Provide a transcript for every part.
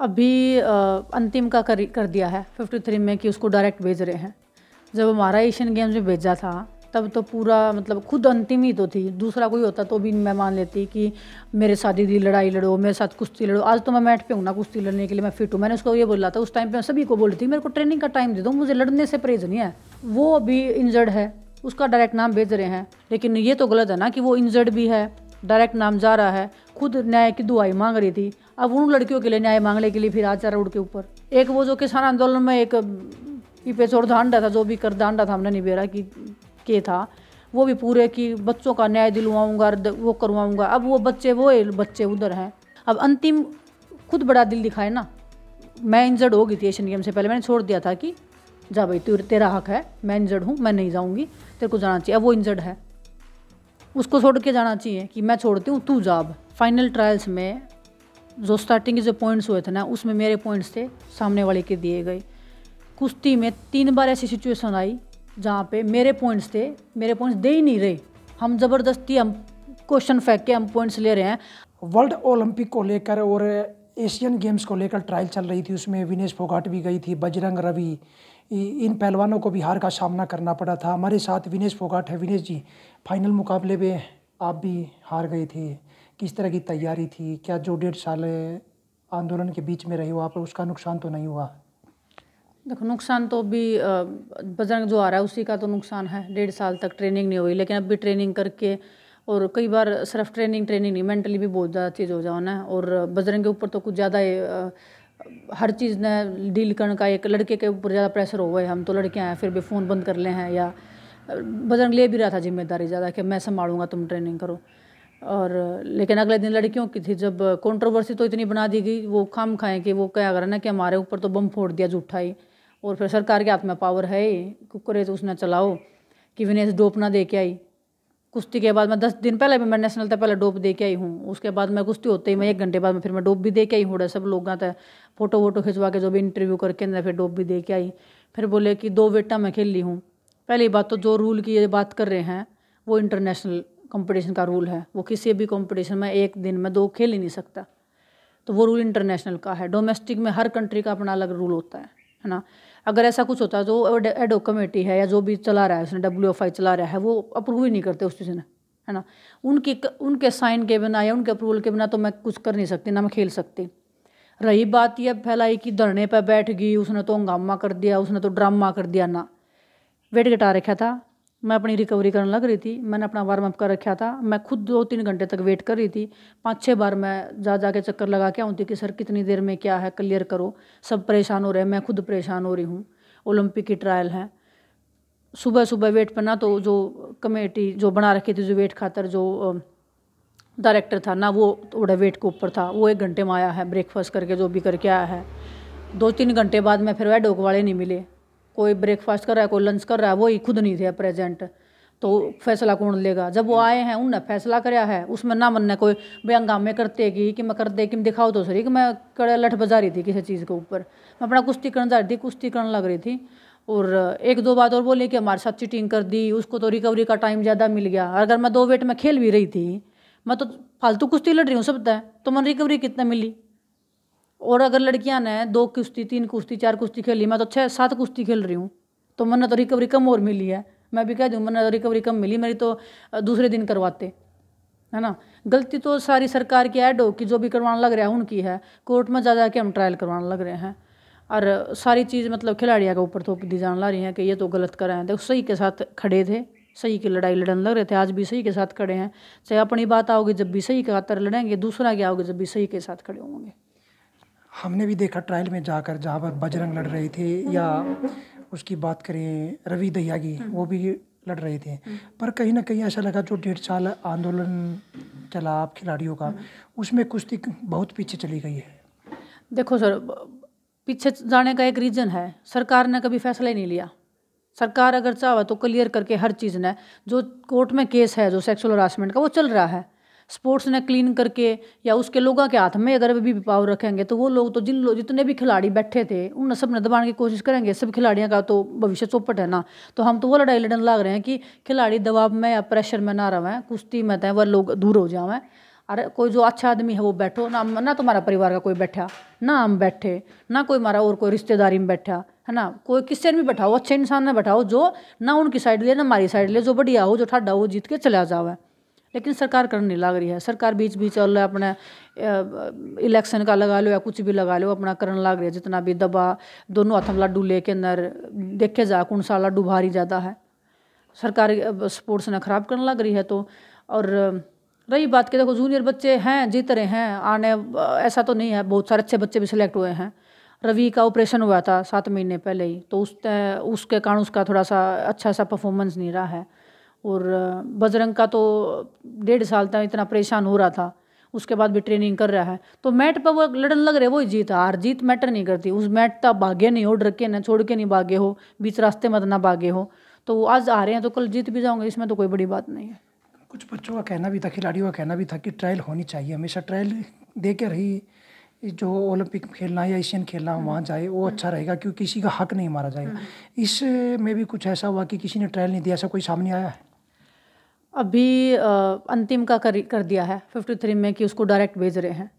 अभी अंतिम का कर कर दिया है फिफ्टी थ्री में कि उसको डायरेक्ट भेज रहे हैं। जब हमारा एशियन गेम्स में भेजा था, तब तो पूरा मतलब खुद अंतिम ही तो थी। दूसरा कोई होता तो भी मैं मान लेती कि मेरे साथ दीदी लड़ाई लड़ो, मेरे साथ कुश्ती लड़ो। आज तो मैं मैट पे हूँ ना कुश्ती लड़ने के लिए, मैं फिट हूँ। मैंने उसको ये बोला था, उस टाइम पे मैं सभी को बोली थी, मेरे को ट्रेनिंग का टाइम दे दो, मुझे लड़ने से परहेज नहीं है। वो अभी इंजर्ड है, उसका डायरेक्ट नाम भेज रहे हैं। लेकिन ये तो गलत है ना कि वो इंजर्ड भी है डायरेक्ट नाम जा रहा है। खुद न्याय की दुआई मांग रही थी। अब उन लड़कियों के लिए न्याय मांगने के लिए फिर आचार रोड के ऊपर। एक वो जो किसान आंदोलन में एक पीपे चोर दांडा था, जो भी कर दांडा था, हमने निबेरा की, के था, वो भी पूरे की बच्चों का न्याय दिलवाऊँगा वो करवाऊँगा। अब वो बच्चे वो बच्चे उधर हैं। अब अंतिम खुद बड़ा दिल दिखाए ना। मैं इंजर्ड हो गई थी एशियन गेम से पहले। मैंने छोड़ दिया था कि, जा भाई तू तेरा हक है, मैं इंजर्ड हूँ, मैं नहीं जाऊँगी, तेरे को जाना चाहिए। अब वो इंजर्ड है। उसको छोड़ के जाना चाहिए कि मैं छोड़ती हूँ, तू जा अब। फाइनल ट्रायल्स में जो स्टार्टिंग के जो पॉइंट्स हुए थे ना, उसमें मेरे पॉइंट्स थे, सामने वाले के दिए गए। कुश्ती में तीन बार ऐसी सिचुएशन आई जहाँ पे मेरे पॉइंट्स थे, मेरे पॉइंट्स दे ही नहीं रहे। हम ज़बरदस्ती, हम क्वेश्चन फेंक के हम पॉइंट्स ले रहे हैं। वर्ल्ड ओलंपिक को लेकर और एशियन गेम्स को लेकर ट्रायल चल रही थी, उसमें विनेश फोगाट भी गई थी, बजरंग रवि इन पहलवानों को भी हार का सामना करना पड़ा था। हमारे साथ विनेश फोगाट है। विनेश जी फाइनल मुकाबले में आप भी हार गए थे। किस तरह की तैयारी थी? क्या जो डेढ़ साल आंदोलन के बीच में रही हो पर उसका नुकसान तो नहीं हुआ? देखो, नुकसान तो अभी बजरंग जो आ रहा है, उसी का तो नुकसान है। डेढ़ साल तक ट्रेनिंग नहीं हुई, लेकिन अब भी ट्रेनिंग करके और कई बार सिर्फ़ ट्रेनिंग ट्रेनिंग नहीं मेंटली भी बहुत ज़्यादा चीज़ हो जाओ ना और बजरंग के ऊपर तो कुछ ज़्यादा हर चीज़ ने डील करने का, एक लड़के के ऊपर ज़्यादा प्रेशर हो गए। हम तो लड़कियाँ हैं फिर भी फ़ोन बंद कर ले हैं या, बजरंग ले भी रहा था ज़िम्मेदारी ज़्यादा कि मैं संभालूँगा, तुम ट्रेनिंग करो। और, लेकिन अगले दिन लड़कियों की थी, जब कंट्रोवर्सी तो इतनी बना दी गई, वो खाम खाएँ कि वो क्या करें ना कि हमारे ऊपर तो बम फोड़ दिया, झूठा ही। और फिर सरकार के हाथ में पावर है ही, कुकरे तो उसने चलाओ, कि विनेश डोप ना दे के आई। कुश्ती के बाद मैं दस दिन पहले भी, मैं नेशनल तक पहले डोप दे के आई हूँ। उसके बाद मैं कुश्ती होते ही, मैं एक घंटे बाद में फिर मैं डोप भी दे के आई हूँ, सब लोग आते फ़ोटो वोटो खिंचवा के जो भी इंटरव्यू करके अंदर फिर डोप भी दे के आई। फिर बोले कि दो बेटा मैं खेल ली हूँ। पहली बात तो जो रूल की ये बात कर रहे हैं, वो इंटरनेशनल कंपटीशन का रूल है। वो किसी भी कंपटीशन में एक दिन में दो खेल ही नहीं सकता। तो वो रूल इंटरनेशनल का है। डोमेस्टिक में हर कंट्री का अपना अलग रूल होता है है ना? अगर ऐसा कुछ होता है तो एडो कमेटी है या जो भी चला रहा है, उसने डब्ल्यू एफ़ आई चला रहा है, वो अप्रूव ही नहीं करते उस चीज़ ने है ना? उनकी उनके साइन के बिना या उनके अप्रूवल के बिना तो मैं कुछ कर नहीं सकती, ना मैं खेल सकती। रही बात यह फैलाई कि धरने पर बैठ गई, उसने तो हंगामा कर दिया, उसने तो ड्रामा कर दिया ना। वेट घटा रखा था। मैं अपनी रिकवरी करने लग रही थी। मैंने अपना वार्म अप कर रखा था। मैं खुद दो तीन घंटे तक वेट कर रही थी। पाँच छः बार मैं जा जा के चक्कर लगा के आऊँ थी कि, सर, कितनी देर में क्या है? क्लियर करो। सब परेशान हो रहे हैं। मैं खुद परेशान हो रही हूँ। ओलंपिक की ट्रायल है। सुबह सुबह वेट पर ना तो जो कमेटी जो बना रखी थी, जो वेट खातर, जो डायरेक्टर था ना, वो थोड़ा वेट के ऊपर था। वो एक घंटे में आया है। ब्रेकफास्ट करके जो भी करके आया है। दो तीन घंटे बाद में फिर वह डोक वाले नहीं मिले। कोई ब्रेकफास्ट कर रहा है, कोई लंच कर रहा है, वही खुद नहीं थे प्रेजेंट तो फैसला कौन लेगा? जब वो आए हैं, उनने फैसला कराया है, उसमें ना मन ने कोई भाई हंगामे करते कि कि मैं कर दे कि मैं दिखाओ तो सही कि मैं कड़े लठ बजा रही थी किसी चीज़ के ऊपर। मैं अपना कुश्ती करने जा रही थी, कुश्ती करने लग रही थी। और एक दो बात और बोली कि हमारे साथ चीटिंग कर दी, उसको तो रिकवरी का टाइम ज़्यादा मिल गया। अगर मैं दो वेट में खेल भी रही थी, मैं तो फालतू कुश्ती लड़ रही हूँ, सब है तो मन रिकवरी कितना मिली? और अगर लड़कियाँ ने दो कुश्ती, तीन कुश्ती, चार कुश्ती खेली, मैं तो छः सात कुश्ती खेल रही हूँ तो मैंने तो रिकवरी कम और मिली है। मैं भी कह दूँ, मैंने तो रिकवरी कम मिली, मेरी तो दूसरे दिन करवाते, है ना? गलती तो सारी सरकार की ऐड हो कि जो भी करवाने लग रहा है, उनकी है। कोर्ट में जा जा के हम ट्रायल करवाने लग रहे हैं। और सारी चीज़ मतलब खिलाड़ियों के ऊपर थोप दी जाने ला रही हैं कि ये तो गलत कर रहे हैं। देखो, सही के साथ खड़े थे, सही की लड़ाई लड़ने लग रहे थे, आज भी सही के साथ खड़े हैं। चाहे अपनी बात आओगे, जब भी सही के खातर लड़ेंगे, दूसरा क्या आओगे जब भी सही के साथ खड़े होंगे। हमने भी देखा ट्रायल में जाकर जहाँ पर बजरंग लड़ रहे थे या उसकी बात करें रवि दहिया की हम्म। वो भी लड़ रहे थे। पर कहीं ना कहीं ऐसा लगा जो डेढ़ साल आंदोलन चला आप खिलाड़ियों का हम्म। उसमें कुश्ती बहुत पीछे चली गई है देखो सर पीछे जाने का एक रीज़न है सरकार ने कभी फैसला ही नहीं लिया सरकार अगर चाहे तो क्लियर करके हर चीज़ ने जो कोर्ट में केस है जो सेक्सुअल हरासमेंट का वो चल रहा है स्पोर्ट्स ने क्लीन करके या उसके लोगों के हाथ में अगर भी पावर रखेंगे तो वो लोग तो जिन लोग जितने भी खिलाड़ी बैठे थे, उन सबने दबाने की कोशिश करेंगे। सब खिलाड़ियों का तो भविष्य चौपट है ना। तो हम तो वो लड़ाई लड़ने लग रहे हैं कि खिलाड़ी दबाव में या प्रेशर में ना रहें कुश्ती में तय वह लोग दूर हो जाएँ अरे कोई जो अच्छा आदमी है, वो बैठो। ना ना तुम्हारा परिवार का कोई बैठा, ना हम बैठे, ना कोई हमारा और कोई रिश्तेदारी में बैठा, है ना? कोई किससे भी बैठाओ, अच्छे इंसान ने बैठाओ, जो ना उनकी साइड ले, ना हमारी साइड ले, जो बढ़िया हो, जो ठाडा हो जीत के चला जाओ लेकिन सरकार करने लग रही है। सरकार बीच बीच है अपने इलेक्शन का लगा लो या कुछ भी लगा लो, अपना करने लग रही है। जितना भी दबा, दोनों हाथों में लड्डू लेके अंदर देखे जा, कौन सा लड्डू भारी ज़्यादा है। सरकार स्पोर्ट्स ने ख़राब करने लग रही है तो और, रही बात की देखो, जूनियर बच्चे हैं, जीत रहे हैं, आने, ऐसा तो नहीं है। बहुत सारे अच्छे बच्चे भी सिलेक्ट हुए हैं। रवि का ऑपरेशन हुआ था सात महीने पहले ही तो उस उसके कारण उसका थोड़ा सा अच्छा सा परफॉर्मेंस नहीं रहा है। और बजरंग का तो डेढ़ साल तक इतना परेशान हो रहा था उसके बाद भी ट्रेनिंग कर रहा है। तो मैट पर वो लड़न लग रहे वो जीत। हार जीत मैटर नहीं करती। उस मैट तक भागे नहीं हो डर के ना छोड़ के नहीं भागे हो बीच रास्ते मत ना भागे हो। तो आज आ रहे हैं तो कल जीत भी जाओगे इसमें तो कोई बड़ी बात नहीं है। कुछ बच्चों का कहना भी था खिलाड़ियों का कहना भी था कि ट्रायल होनी चाहिए। हमेशा ट्रायल दे के रही जो ओलंपिक खेलना या एशियन खेलना वहाँ जाए वो अच्छा रहेगा क्योंकि किसी का हक नहीं मारा जाएगा हम्म। इस में भी कुछ ऐसा हुआ कि किसी ने ट्रायल नहीं दिया ऐसा कोई सामने आया है? अभी अंतिम का कर कर दिया है फिफ्टी थ्री में कि उसको डायरेक्ट भेज रहे हैं।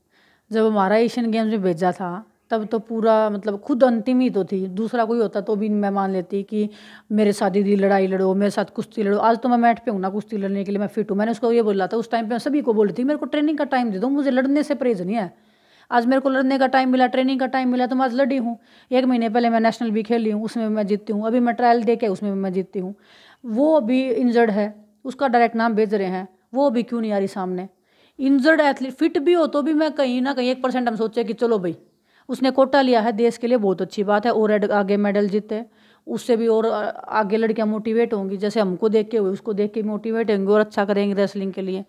जब हमारा एशियन गेम्स में भेजा था, तब तो पूरा मतलब खुद अंतिम ही तो थी। दूसरा कोई होता तो भी मैं मान लेती कि मेरे साथ दीदी लड़ाई लड़ो, मेरे साथ कुश्ती लड़ो। आज तो मैं मैट पे हूँ ना कुश्ती लड़ने के लिए, मैं फिट हूँ। मैंने उसको ये बोला था, उस टाइम पे मैं सभी को बोल रही थी, मेरे को ट्रेनिंग का टाइम दे दो, मुझे लड़ने से परहेज नहीं है। आज मेरे को लड़ने का टाइम मिला ट्रेनिंग का टाइम मिला तो मैं आज लड़ी हूँ। एक महीने पहले मैं नेशनल भी खेली हूँ, उसमें मैं जीतती हूँ। अभी मैं ट्रायल दे के उसमें मैं जीतती हूँ। वो अभी इंजर्ड है। उसका डायरेक्ट नाम भेज रहे हैं। वो भी क्यों नहीं आ रही सामने? इंजर्ड एथलीट फिट भी हो तो भी मैं कहीं ना कहीं एक परसेंट हम सोचे कि चलो भाई, उसने कोटा लिया है देश के लिए, बहुत अच्छी बात है। और आगे मेडल जीते। उससे भी और आगे लड़कियाँ मोटिवेट होंगी, जैसे हमको देख के हुए, उसको देख के मोटिवेट होंगे और अच्छा करेंगे रेसलिंग के लिए।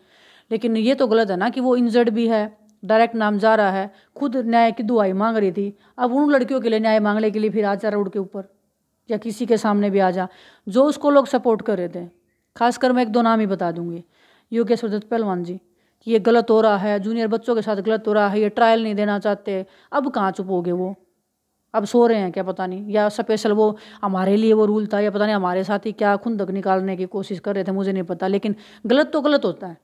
लेकिन ये तो गलत है ना कि वो इंजर्ड भी है डायरेक्ट नाम जा रहा है, खुद न्याय की दुआई मांग रही थी। अब उन लड़कियों के लिए न्याय मांगने के लिए फिर आ जा रोड के ऊपर, या किसी के सामने भी आ जा। जो उसको लोग सपोर्ट कर रहे थे खासकर मैं एक दो नाम ही बता दूँगी। योगेश्वर दत्त पहलवान जी, कि ये गलत हो रहा है, जूनियर बच्चों के साथ गलत हो रहा है, ये ट्रायल नहीं देना चाहते, अब कहाँ चुप हो गए वो? अब सो रहे हैं क्या पता नहीं? या स्पेशल वो हमारे लिए वो रूल था, या पता नहीं हमारे साथ ही क्या खुंदक निकालने की कोशिश कर रहे थे, मुझे नहीं पता, लेकिन गलत तो गलत होता है।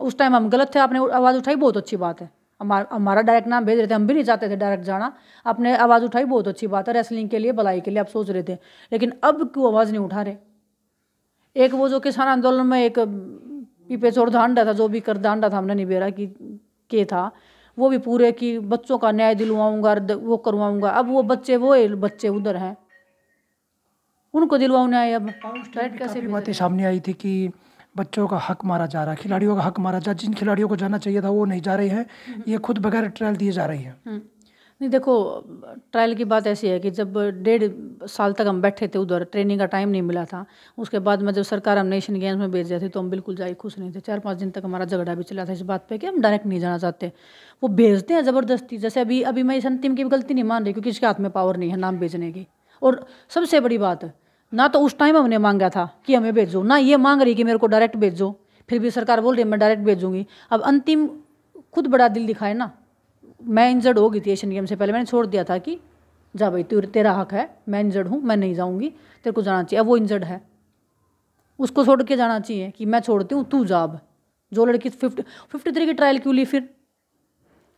उस टाइम हम गलत थे, आपने आवाज़ उठाई, बहुत अच्छी बात है। हमारा हमारा डायरेक्ट नाम भेज रहे थे, हम भी नहीं चाहते थे डायरेक्ट जाना। आपने आवाज़ उठाई, बहुत अच्छी बात है रेसलिंग के लिए, भलाई के लिए आप सोच रहे थे, लेकिन अब क्यों आवाज़ नहीं उठा रहे? एक वो जो किसान आंदोलन में एक पीपे चोर दांडा था जो भी कर दांडा था हमने निबेरा की के था वो भी पूरे की बच्चों का न्याय दिलवाऊँगा वो करवाऊँगा। अब वो बच्चे वो बच्चे उधर हैं। उनको दिलवाऊ न्याय अब। कैसे बातें सामने आई थी कि बच्चों का हक मारा जा रहा है खिलाड़ियों का हक मारा जा जिन खिलाड़ियों को जाना चाहिए था वो नहीं जा रहे हैं। ये खुद बगैर ट्रायल दिए जा रही हैं। हम्म। नहीं, देखो ट्रायल की बात ऐसी है कि जब डेढ़ साल तक हम बैठे थे उधर ट्रेनिंग का टाइम नहीं मिला था, उसके बाद में जब सरकार हम नेशन गेम्स में भेज थे तो हम बिल्कुल जाए खुश नहीं थे। चार पाँच दिन तक हमारा झगड़ा भी चला था इस बात पे कि हम डायरेक्ट नहीं जाना चाहते। वो भेजते हैं ज़बरदस्ती, जैसे अभी अभी मैं इस अंतिम की गलती नहीं मान रही क्योंकि इसके हाथ में पावर नहीं है नाम भेजने की। और सबसे बड़ी बात, ना तो उस टाइम हमने मांगा था कि हमें भेजो, ना ये मांग रही कि मेरे को डायरेक्ट भेजो, फिर भी सरकार बोल रही है, मैं डायरेक्ट भेजूँगी। अब अंतिम खुद बड़ा दिल दिखाए ना मैं इंजर्ड हो गई थी एशियन गेम से पहले। मैंने छोड़ दिया था कि, जा भाई, तू, तेरा हक है, मैं इंजर्ड हूँ, मैं नहीं जाऊँगी, तेरे को जाना चाहिए। अब वो इंजर्ड है। उसको छोड़ के जाना चाहिए कि मैं छोड़ती हूँ, तू जा अब। जो लड़की फिफ्टी फिफ्टी थ्री की ट्रायल क्यों ली फिर?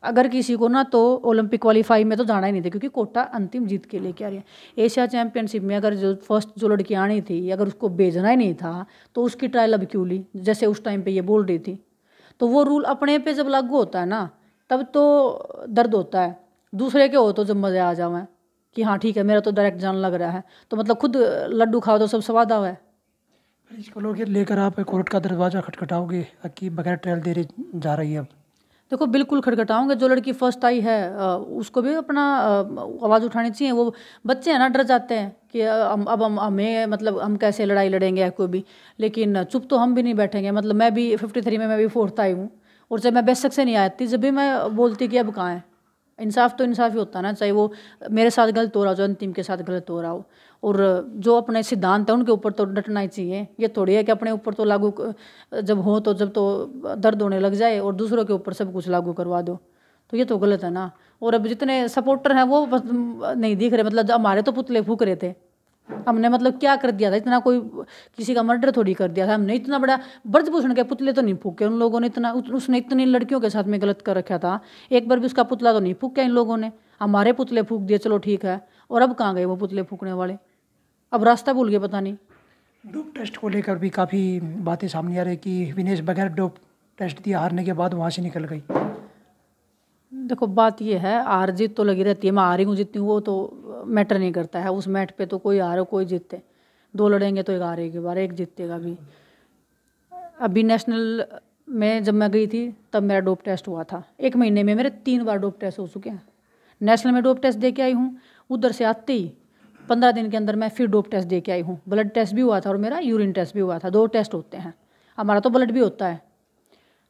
अगर किसी को ना तो ओलंपिक क्वालिफाई में तो जाना ही नहीं था, क्योंकि कोटा अंतिम जीत के लेके आ रही है। एशिया चैंपियनशिप में अगर जो फ़र्स्ट जो लड़की आनी थी, अगर उसको भेजना ही नहीं था तो उसकी ट्रायल अब क्यों ली? जैसे उस टाइम पे ये बोल रही थी। तो वो रूल अपने पे जब लागू होता है ना तब तो दर्द होता है। दूसरे के हो तो जब मज़े आ जाए कि हाँ ठीक है मेरा तो डायरेक्ट जान लग रहा है। तो मतलब खुद लड्डू खाओ तो सब स्वाद हुआ है इसको लोग लेकर आप कोर्ट का दरवाज़ा खटखटाओगे कि बगैर ट्रायल दे रही जा रही है अब? देखो बिल्कुल खटखटाओगे जो लड़की फ़र्स्ट आई है उसको भी अपना आवाज़ उठानी चाहिए। वो बच्चे हैं ना डर जाते हैं कि अब हम हमें मतलब हम कैसे लड़ाई लड़ेंगे कोई भी। लेकिन चुप तो हम भी नहीं बैठेंगे। मतलब मैं भी फिफ्टी थ्री में मैं भी फोर्थ आई हूँ। और जब मैं बेशक से नहीं आती जब भी मैं बोलती कि अब कहाँ है? इंसाफ तो इंसाफ ही होता ना, चाहे वो मेरे साथ गलत हो रहा हो जो अंतिम के साथ गलत हो रहा हो। और जो अपने सिद्धांत है उनके ऊपर तो डटना ही चाहिए। ये थोड़ी है कि अपने ऊपर तो लागू जब हो तो जब तो दर्द होने लग जाए और दूसरों के ऊपर सब कुछ लागू करवा दो। तो ये तो गलत है ना। और अब जितने सपोर्टर हैं वो नहीं दिख रहे मतलब हमारे तो पुतले फूक रहे थे। हमने मतलब क्या कर दिया था? इतना कोई किसी का मर्डर थोड़ी कर दिया था हमने। इतना बड़ा ब्रजभूषण के पुतले तो नहीं फूके उन लोगों ने इतना उसने इतनी लड़कियों के साथ में गलत कर रखा था। एक बार भी उसका पुतला तो नहीं फूका इन लोगों ने। हमारे पुतले फूक दिए चलो ठीक है। और अब कहाँ गए वो पुतले फूकने वाले? अब रास्ता भूल गए पता नहीं। डोप टेस्ट को लेकर भी काफ़ी बातें सामने आ रही कि विनेश बगैर डोप टेस्ट दिया हारने के बाद वहाँ से निकल गई। देखो बात ये है हार जीत तो लगी रहती है मैं हारी हूँ जीतती हूँ वो तो मैटर नहीं करता है। उस मैट पे तो कोई हारे, कोई जीते। दो लड़ेंगे तो एक हारेगी बार, एक जीतेगा भी। अभी नेशनल में जब मैं गई थी, तब मेरा डोप टेस्ट हुआ था। एक महीने में मेरे तीन बार डोप टेस्ट हो चुके हैं। नेशनल में डोप टेस्ट दे के आई हूँ, उधर से आते ही पंद्रह दिन के अंदर मैं फिर डोप टेस्ट दे के आई हूँ। ब्लड टेस्ट भी हुआ था और मेरा यूरिन टेस्ट भी हुआ था। दो टेस्ट होते हैं। हमारा तो ब्लड भी होता है।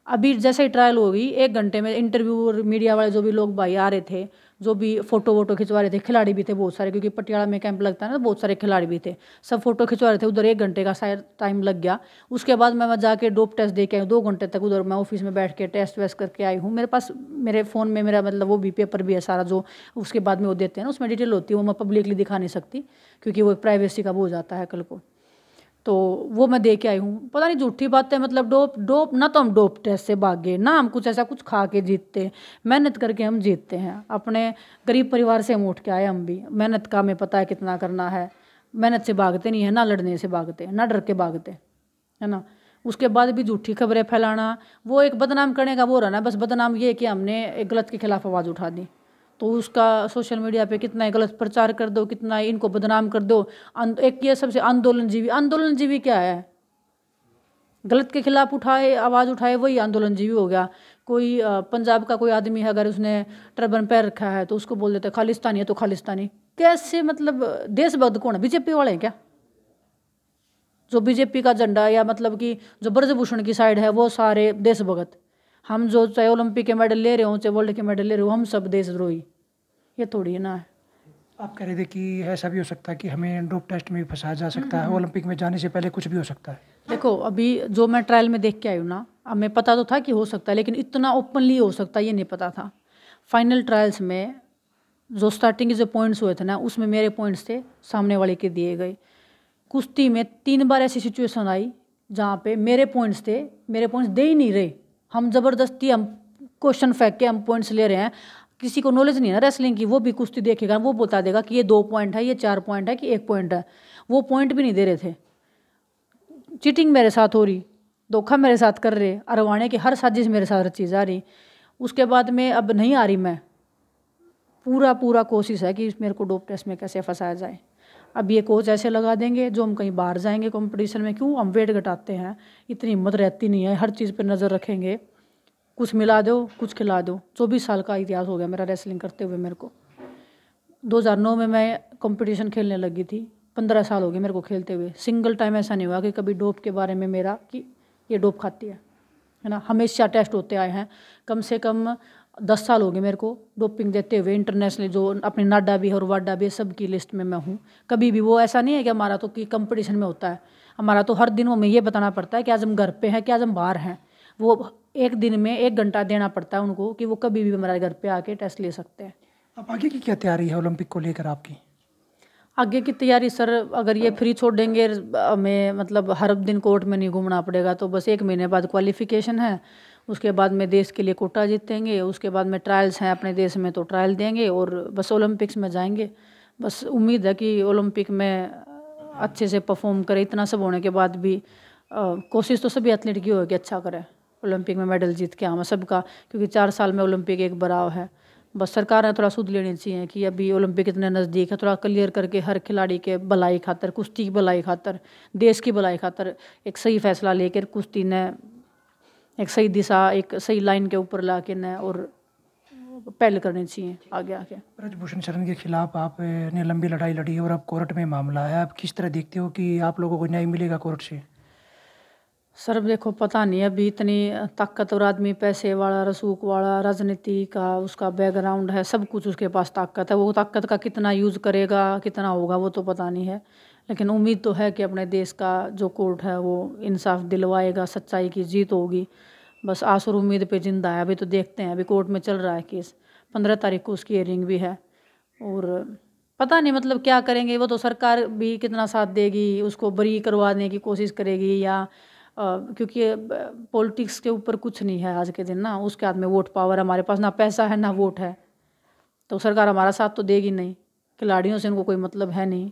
अभी जैसे ही ट्रायल होगी एक घंटे में इंटरव्यू और मीडिया वाले जो भी लोग भाई आ रहे थे, जो भी फ़ोटो वोटो खिंचवा रहे थे, खिलाड़ी भी थे बहुत सारे, क्योंकि पटियाला में कैंप लगता है ना, बहुत सारे खिलाड़ी भी थे। सब फ़ोटो खिंचवा रहे थे, उधर एक घंटे का शायद टाइम लग गया। उसके बाद मैं जाके डोप टेस्ट दे के आई दो घंटे तक उधर मैं ऑफ़िस में बैठ के टेस्ट वेस्ट करके आई हूँ। मेरे पास, मेरे फ़ोन में मेरा मतलब वो भी पेपर भी है सारा, जो उसके बाद में वो देते हैं ना, उसमें डिटेल होती है, वो मैं पब्लिकली दिखा नहीं सकती, क्योंकि वो प्राइवेसी का वो हो जाता है कल को। तो वो मैं दे के आई हूँ। पता नहीं झूठी बात है मतलब डोप डोप, ना तो हम डोप टेस्ट से भागे, ना हम कुछ ऐसा कुछ खा के जीतते। मेहनत करके हम जीतते हैं। अपने गरीब परिवार से हम उठ के आए हम भी। मेहनत का हमें पता है कितना करना है। मेहनत से भागते नहीं है, ना लड़ने से भागते, ना डर के भागते, है ना? उसके बाद भी झूठी खबरें फैलाना, वो एक बदनाम करने का वो रहना बस बदनाम ये कि हमने एक गलत के खिलाफ आवाज़ उठा दी। तो उसका सोशल मीडिया पे कितना गलत प्रचार कर दो, कितना इनको बदनाम कर दो। एक ये सबसे आंदोलन जीवी आंदोलन जीवी क्या है? गलत के खिलाफ उठाए, आवाज़ उठाए, वही आंदोलन जीवी हो गया। कोई पंजाब का कोई आदमी है, अगर उसने टर्बन पैर रखा है तो उसको बोल देते खालिस्तानी है तो खालिस्तानी। कैसे मतलब देशभक्त कौन है? बीजेपी वाले हैं क्या? जो बीजेपी का झंडा या मतलब कि जो ब्रजभूषण की साइड है, वो सारे देशभक्त। हम जो चाहे ओलंपिक के मेडल ले रहे हो चाहे वर्ल्ड के मेडल ले रहे हो हम सब देशद्रोही ये थोड़ी ना। है आप कह रहे थे कि ऐसा भी हो सकता है कि हमें डोप टेस्ट में भी फंसाया जा सकता है ओलंपिक में जाने से पहले कुछ भी हो सकता है। देखो अभी जो मैं ट्रायल में देख के आई हूँ ना हमें पता तो था कि हो सकता है लेकिन इतना ओपनली हो सकता है ये नहीं पता था। फाइनल ट्रायल्स में जो स्टार्टिंग के जो पॉइंट्स हुए थे ना उसमें मेरे पॉइंट्स थे सामने वाले के दिए गए। कुश्ती में तीन बार ऐसी सिचुएशन आई जहाँ पे मेरे पॉइंट्स थे मेरे पॉइंट्स दे ही नहीं रहे। हम ज़बरदस्ती हम क्वेश्चन फेंक के हम पॉइंट्स ले रहे हैं। किसी को नॉलेज नहीं है ना रेसलिंग की, वो भी कुश्ती देखेगा, वो बता देगा कि ये दो पॉइंट है, ये चार पॉइंट है कि एक पॉइंट है। वो पॉइंट भी नहीं दे रहे थे। चीटिंग मेरे साथ हो रही, धोखा मेरे साथ कर रहे, अरवाने की हर साजिश मेरे साथ रची जा रही। उसके बाद में अब नहीं आ रही मैं। पूरा पूरा कोशिश है कि मेरे को डोप टेस्ट में कैसे फंसाया जाए। अब ये कोच ऐसे लगा देंगे, जो हम कहीं बाहर जाएँगे कंपटीशन में, क्यों हम वेट घटाते हैं? इतनी हिम्मत रहती नहीं है, हर चीज़ पर नज़र रखेंगे। कुछ मिला दो, कुछ खिला दो। चौबीस साल का इतिहास हो गया मेरा रेसलिंग करते हुए मेरे को। 2009 में मैं कंपटीशन खेलने लगी थी। पंद्रह साल हो गए मेरे को खेलते हुए। सिंगल टाइम ऐसा नहीं हुआ कि कभी डोप के बारे में मेरा कि ये डोप खाती है। है ना? हमेशा टेस्ट होते आए हैं। कम से कम दस साल हो गए मेरे को डोपिंग देते हुए इंटरनेशनल जो अपने नाडा भी और वाडा भी सब की लिस्ट में मैं हूँ। कभी भी वो ऐसा नहीं है कि हमारा तो कि कंपटीशन में होता है। हमारा तो हर दिन हमें ये बताना पड़ता है कि आज हम घर पे हैं कि आज हम बाहर हैं। वो एक दिन में एक घंटा देना पड़ता है उनको कि वो कभी भी हमारे घर पे आके टेस्ट ले सकते हैं। अब आगे की क्या तैयारी है ओलंपिक को लेकर आपकी? आगे की तैयारी सर अगर ये फ्री छोड़ देंगे हमें मतलब हर दिन कोर्ट में नहीं घूमना पड़ेगा तो बस एक महीने बाद क्वालिफिकेशन है। उसके बाद में देश के लिए कोटा जीतेंगे, उसके बाद में ट्रायल्स हैं अपने देश में तो ट्रायल देंगे और बस ओलंपिक्स में जाएँगे। बस उम्मीद है कि ओलंपिक में अच्छे से परफॉर्म करें, इतना सब होने के बाद भी कोशिश तो सभी एथलीट की हो कि अच्छा करें। ओलंपिक में मेडल जीत के आवा सबका, क्योंकि चार साल में ओलंपिक एक बराव है। बस सरकार ने थोड़ा सुध लेनी चाहिए कि अभी ओलंपिक इतने नज़दीक है, थोड़ा क्लियर करके हर खिलाड़ी के भलाई खातर, कुश्ती की भलाई खातर, देश की भलाई खातर एक सही फैसला लेकर कुश्ती ने एक सही दिशा एक सही लाइन के ऊपर ला के न और पहल करनी चाहिए आगे आके ब्रजभूषण शरण के खिलाफ आपने लंबी लड़ाई लड़ी और अब कोर्ट में मामला है। आप किस तरह देखते हो कि आप लोगों को न्याय मिलेगा कोर्ट से? सर देखो पता नहीं अभी इतनी ताकतवर आदमी पैसे वाला रसूख वाला राजनीति का उसका बैकग्राउंड है सब कुछ उसके पास ताकत है। वो ताकत का कितना यूज़ करेगा कितना होगा वो तो पता नहीं है। लेकिन उम्मीद तो है कि अपने देश का जो कोर्ट है वो इंसाफ दिलवाएगा, सच्चाई की जीत होगी। बस आस और उम्मीद पे ज़िंदा है। अभी तो देखते हैं, अभी कोर्ट में चल रहा है केस। पंद्रह तारीख को उसकी हियरिंग भी है। और पता नहीं मतलब क्या करेंगे, वो तो सरकार भी कितना साथ देगी, उसको बरी करवाने की कोशिश करेगी या क्योंकि पॉलिटिक्स के ऊपर कुछ नहीं है आज के दिन ना। उसके हाथ में वोट पावर हमारे पास, ना पैसा है, ना वोट है। तो सरकार हमारा साथ तो देगी नहीं। खिलाड़ियों से उनको कोई मतलब है नहीं।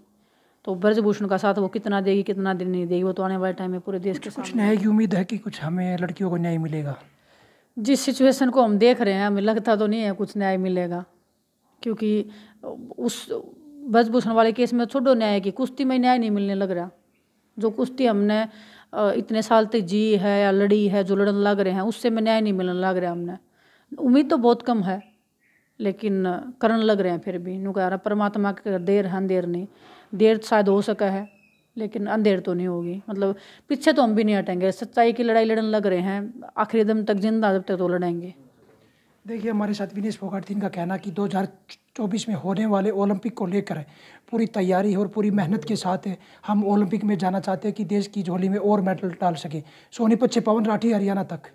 तो ब्रजभूषण का साथ वो कितना देगी कितना दिन नहीं देगी वो तो आने वाले टाइम में पूरे देश के कुछ न्याय की उम्मीद है कि कुछ हमें लड़कियों को न्याय मिलेगा? जिस सिचुएशन को हम देख रहे हैं हमें लगता तो नहीं है कुछ न्याय मिलेगा। क्योंकि उस ब्रजभूषण वाले केस में छोड़ो न्याय की कुश्ती में न्याय नहीं मिलने लग रहा। जो कुश्ती हमने इतने साल तक जी है या लड़ी है जो लड़न लग रहे हैं उससे में न्याय नहीं मिलने लग रहा हमने। उम्मीद तो बहुत कम है लेकिन करन लग रहे हैं फिर भी। नु कह रहा परमात्मा के देर है देर नहीं। देर शायद हो सका है, लेकिन अंधेर तो नहीं होगी। मतलब पीछे तो हम भी नहीं हटेंगे। सच्चाई की लड़ाई लड़न लग रहे हैं। आखिरी दम तक ज़िंदा जब तक तो लड़ेंगे। देखिए, हमारे साथ विनेश फोगाट का कहना कि 2024 में होने वाले ओलंपिक को लेकर पूरी तैयारी और पूरी मेहनत के साथ हम ओलंपिक में जाना चाहते हैं कि देश की झोली में और मेडल डाल सके। सोनीपत से पवन राठी, हरियाणा तक।